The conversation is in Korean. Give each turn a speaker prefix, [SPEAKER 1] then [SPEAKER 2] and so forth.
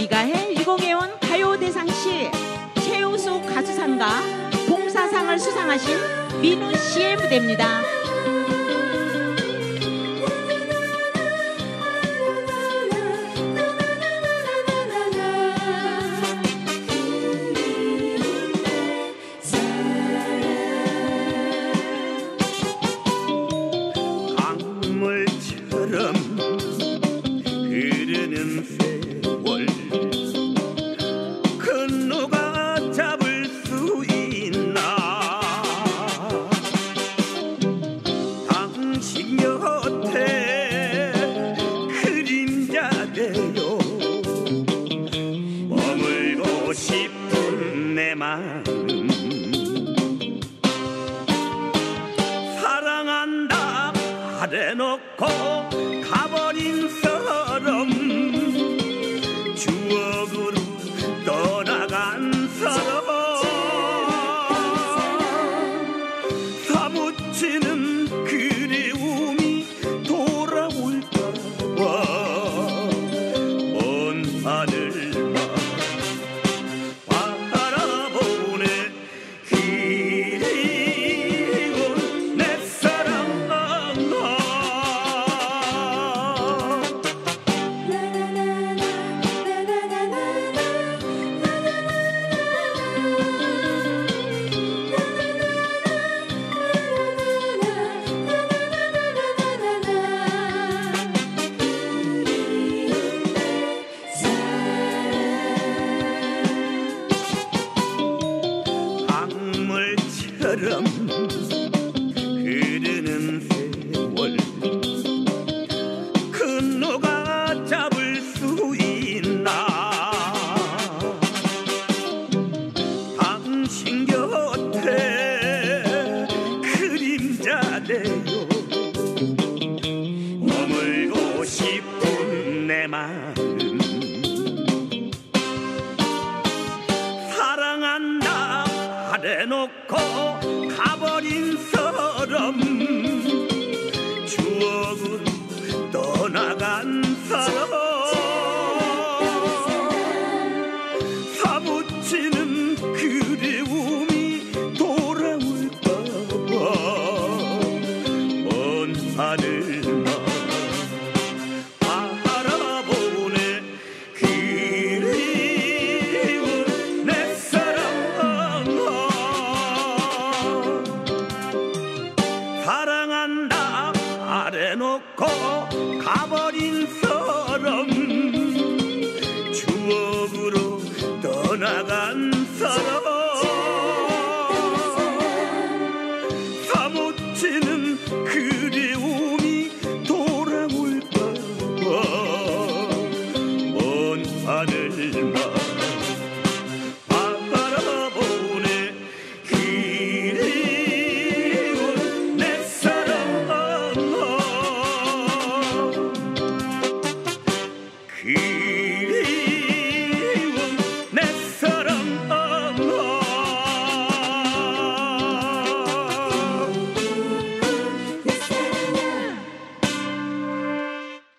[SPEAKER 1] 아비가헬 2021 가요대상시 최우수 가수상과 봉사상을 수상하신 민우 씨의 무대입니다.
[SPEAKER 2] 마음 사랑한다. 말해놓고 가버린 강물처럼 흐르는 세월 큰 누가 잡을 수 있나? 당신 곁에 그림자 되어 머물고 싶은 내마 말해놓고 가버린 사람 추억으로 떠나간 사람 사무치는 그리움이 돌아올까봐 먼 하늘 말해놓고 가버린 사람 추억으로 떠나간 사람 사무치는 그리움이 돌아올까봐 먼 하늘만 He